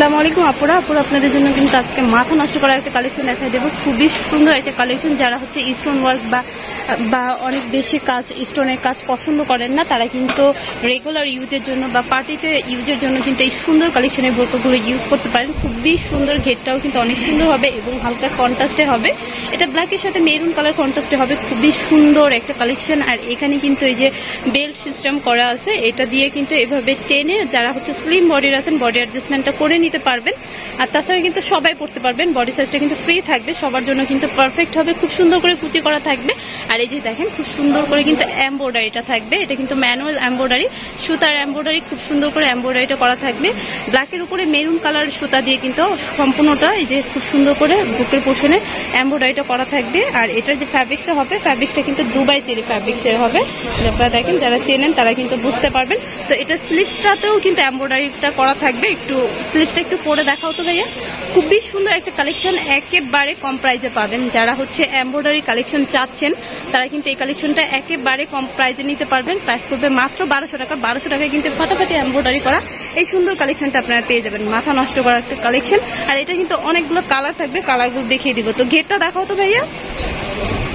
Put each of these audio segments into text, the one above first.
আসসালামু আলাইকুম আপুরা। আপুরা, আপনাদের জন্য কিন্তু আজকে মাথা নষ্ট করার একটা কালেকশন দেখাই দেবো। খুবই সুন্দর একটা কালেকশন যারা হচ্ছে স্টোন ওয়ার্ক বা বা অনেক বেশি কাজ স্টোনের কাজ পছন্দ করেন না, তারা কিন্তু রেগুলার ইউজের জন্য বা পার্টিতে ইউজের জন্য কিন্তু এই সুন্দর কালেকশনের বোরকাগুলো ইউজ করতে পারেন। খুবই সুন্দর ঘেরটাও কিন্তু অনেক সুন্দর হবে এবং হালকা কন্ট্রাস্টে হবে। এটা ব্ল্যাকের সাথে মেরুন কালার কন্ট্রাস্টে হবে। খুবই সুন্দর একটা কালেকশন আর এখানে কিন্তু এই যে বেল্ট সিস্টেম করা আছে, এটা দিয়ে কিন্তু এভাবে টেনে যারা হচ্ছে স্লিম বডির আছেন বডি অ্যাডজাস্টমেন্টটা করে নিতে পারবেন। আর তাছাড়া কিন্তু সবাই পড়তে পারবেন। বডি সাইজটা কিন্তু ফ্রি থাকবে। সবার জন্য কিন্তু পারফেক্ট হবে। খুব সুন্দর করে কুচি করা থাকবে। আর এই যে দেখেন, খুব সুন্দর করে কিন্তু এম্ব্রয়ডারিটা থাকবে। এটা কিন্তু ম্যানুয়াল এম্ব্রয়ডারি সুতার এম্ব্রয়ডারি খুব সুন্দর করে এম্ব্রয়ডারিটা করা থাকবে। ব্ল্যাকের উপরে মেরুন কালার সুতা দিয়ে কিন্তু সম্পূর্ণটা এই যে খুব সুন্দর করে বুকের পোষণে এম্ব্রয়ডারিটা করা থাকবে। আর এটার যে ফ্যাব্রিক্সটা হবে ফ্যাব্রিক্সটা কিন্তু দুবাই চেরি ফ্যাব্রিক্সের হবে। আপনারা দেখেন, যারা চেনেন তারা কিন্তু বুঝতে পারবেন। তো এটা স্লিভসটাতেও কিন্তু এম্ব্রয়ডারিটা করা থাকবে। একটু স্লিভসটা একটু পরে দেখাও তো ভাইয়া। খুবই সুন্দর একটা কালেকশন একেবারে কম প্রাইজে পাবেন। যারা হচ্ছে এম্ব্রয়ডারি কালেকশন চাচ্ছেন, তারা কিন্তু এই কালেকশনটা একেবারে কম প্রাইজে নিতে পারবেন। প্রাইস করবে মাত্র বারোশো টাকা। বারোশো টাকায় কিন্তু ফাটাফাটি এম্ব্রয়ডারি করা এই সুন্দর কালেকশনটা আপনারা পেয়ে যাবেন। মাথা নষ্ট করা একটা কালেকশন আর এটা কিন্তু অনেকগুলো কালার থাকবে। কালারগুলো দেখিয়ে দিব। তো গেটটা দেখাও তো ভাইয়া।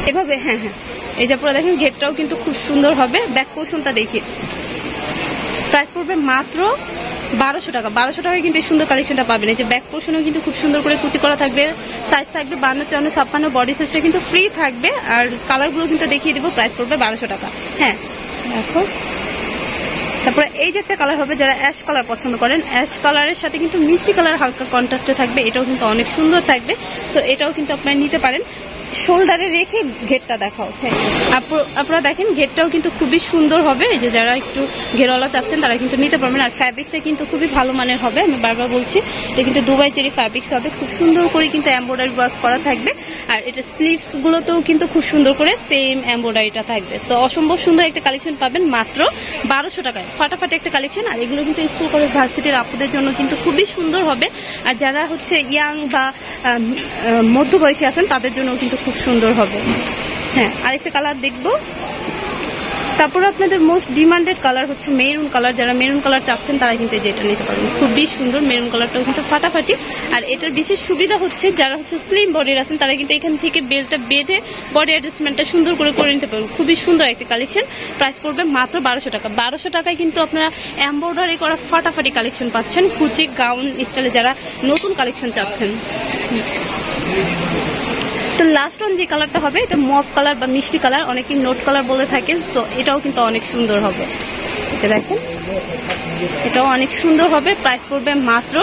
এভাবে হ্যাঁ হ্যাঁ। এই যে পুরো দেখেন গেটটাও কিন্তু খুব সুন্দর হবে। ব্যাক পোর্শনটা দেখি প্রাইস পড়বে মাত্র বারোশো টাকা। বারোশো টাকায় কিন্তু এই সুন্দর কালেকশনটা পাবেন। এই যে ব্যাক পোর্শনও কিন্তু খুব সুন্দর করে কুচি করা থাকবে। সাইজ থাকবে বান্ন চান্ন ছাপ্পান্ন বডি সাইজটা কিন্তু ফ্রি থাকবে। আর কালারগুলো কিন্তু দেখিয়ে দেবো প্রাইস পড়বে বারোশো টাকা। হ্যাঁ। দেখো তারপরে এই যে একটা কালার হবে যারা অ্যাশ কালার পছন্দ করেন অ্যাশ কালারের সাথে কিন্তু মিষ্টি কালার হালকা কন্ট্রাস্টে থাকবে এটাও কিন্তু অনেক সুন্দর থাকবে। তো এটাও কিন্তু আপনারা নিতে পারেন। শোল্ডারে রেখে ঘেরটা দেখাও। হ্যাঁ। আপু- আপনারা দেখেন ঘেরটাও কিন্তু খুবই সুন্দর হবে। যে যারা একটু ঘেরওয়ালা চাচ্ছেন তারা কিন্তু নিতে পারবেন। আর ফ্যাব্রিক্সটা কিন্তু খুবই ভালো মানের হবে আমি বারবার বলছি। এটা কিন্তু দুবাই চেরি ফ্যাব্রিক্স হবে। খুব সুন্দর করে কিন্তু এম্ব্রয়ডারি ওয়ার্ক করা থাকবে। আর এটা স্লিভস গুলোতেও কিন্তু খুব সুন্দর করে সেম এম্ব্রয়ডারিটা থাকবে। তো অসম্ভব সুন্দর একটা কালেকশন পাবেন মাত্র বারোশো টাকায়। ফাটাফাটি একটা কালেকশন আর এগুলো কিন্তু স্কুল কলেজ ভার্সিটির আপুদের জন্য কিন্তু খুবই সুন্দর হবে। আর যারা হচ্ছে ইয়াং বা মধ্যবয়সী আছেন, তাদের জন্য কিন্তু খুব সুন্দর হবে। হ্যাঁ আরেকটা কালার দেখব। তারপর আপনাদের মোস্ট ডিমান্ডেড কালার হচ্ছে মেরুন কালার যারা মেরুন কালার চাচ্ছেন তারা কিন্তু এই যে এটা নিতে পারবেন। খুবই সুন্দর মেরুন কালারটাও কিন্তু ফাটাফাটি। আর এটার বিশেষ সুবিধা হচ্ছে যারা হচ্ছে স্লিম বডির আছেন, তারা কিন্তু এখান থেকে বেলটা বেঁধে বডি অ্যাডজাস্টমেন্টটা সুন্দর করে করে নিতে পারবেন। খুবই সুন্দর একটা কালেকশন প্রাইস পড়বে মাত্র বারোশো টাকা। বারোশো টাকায় কিন্তু আপনারা এম্ব্রয়ডারি করা ফাটাফাটি কালেকশন পাচ্ছেন। কুচি গাউন স্টাইলে যারা নতুন কালেকশন চাচ্ছেন। তো লাস্ট ওয়ান যে কালারটা হবে, এটা মফ কালার বা মিষ্টি কালার অনেকেই নোট কালার বলে থাকেন সো এটাও কিন্তু অনেক সুন্দর হবে। এটা দেখেন, এটাও অনেক সুন্দর হবে প্রাইস পড়বে মাত্র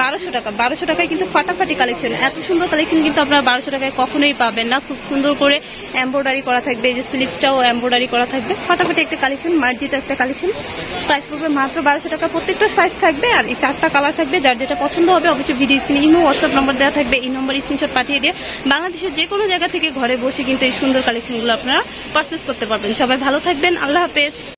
বারোশো টাকা। বারোশো টাকায় কিন্তু ফাটাফাটি কালেকশন এত সুন্দর কালেকশন কিন্তু আপনারা বারোশো টাকায় কখনোই পাবেন না। খুব সুন্দর করে এম্ব্রয়ডারি করা থাকবে, এই যে স্লিপসটাও এম্ব্রয়ডারি করা থাকবে। ফাটাফাটি একটা কালেকশন মার্জিত একটা কালেকশন প্রাইস পড়বে মাত্র বারোশো টাকা। প্রত্যেকটা সাইজ থাকবে আর এই চারটা কালার থাকবে। যার যেটা পছন্দ হবে, অবশ্যই ভিডিও স্ক্রিনে ইমো হোয়াটসঅ্যাপ নম্বর দেওয়া থাকবে। এই নম্বর স্ক্রিনশট পাঠিয়ে দিয়ে বাংলাদেশের যে কোনো জায়গা থেকে ঘরে বসে কিন্তু এই সুন্দর কালেকশনগুলো আপনারা পারচেস করতে পারবেন। সবাই ভালো থাকবেন। আল্লাহ হাফেজ।